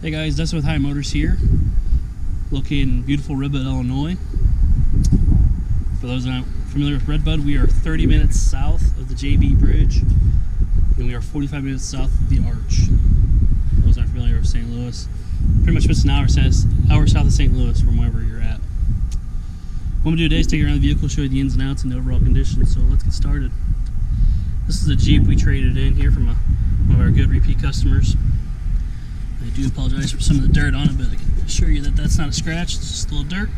Hey guys, Dustin with High Motors here, located in beautiful Red Bud, Illinois. For those that aren't familiar with Red Bud, we are 30 minutes south of the JB Bridge, and we are 45 minutes south of the Arch. For those aren't familiar with St. Louis, pretty much just an hour, south- hour south of St. Louis from wherever you're at. What I'm gonna do today is take you around the vehicle, show you the ins and outs and the overall condition. So let's get started. This is a Jeep we traded in here from a, one of our good repeat customers. I do apologize for some of the dirt on it, but I can assure you that that's not a scratch, it's just a little dirt.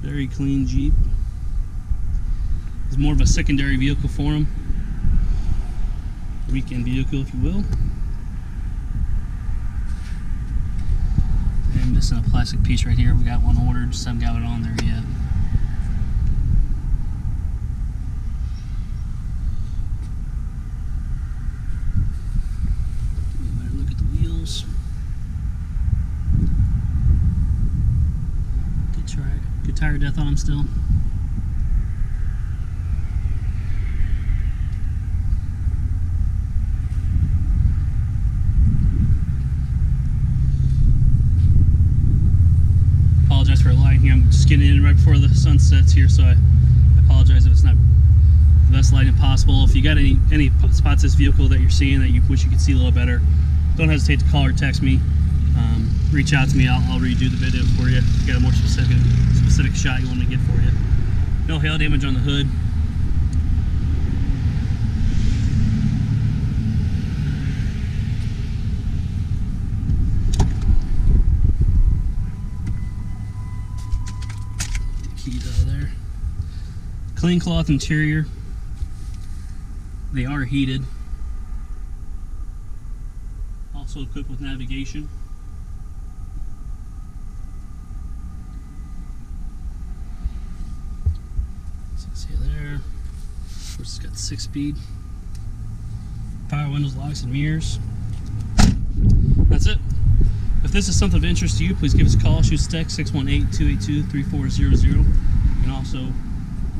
Very clean Jeep. It's more of a secondary vehicle for him. Weekend vehicle, if you will. And missing a plastic piece right here. We got one ordered, just haven't got it on there yet. Give me a better look at the wheels. Good try. Good tire death on them still. Apologize for here. I'm just getting in right before the sun sets here, so I apologize if it's not the best lighting possible. If you got any any spots this vehicle that you're seeing that you wish you could see a little better, don't hesitate to call or text me. Um, reach out to me. I'll, I'll redo the video for you. You got a more specific specific shot you want me to get for you. No hail damage on the hood. Keys out of there. Clean cloth interior. They are heated. Also equipped with navigation. So you see there. It's got six speed. Power windows, locks, and mirrors. That's it. If this is something of interest to you, please give us a call. Shoot us text 618-282-3400. You can also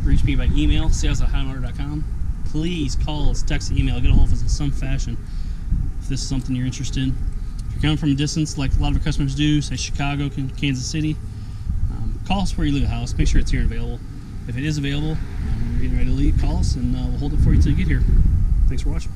reach me by email, sales at highmotor.com. Please call us, text, email, get a hold of us in some fashion if this is something you're interested in. If you're coming from a distance, like a lot of our customers do, say Chicago, Kansas City, um, call us where you leave the house. Make sure it's here and available. If it is available, um, getting ready to leave, call us and uh, we'll hold it for you until you get here. Thanks for watching.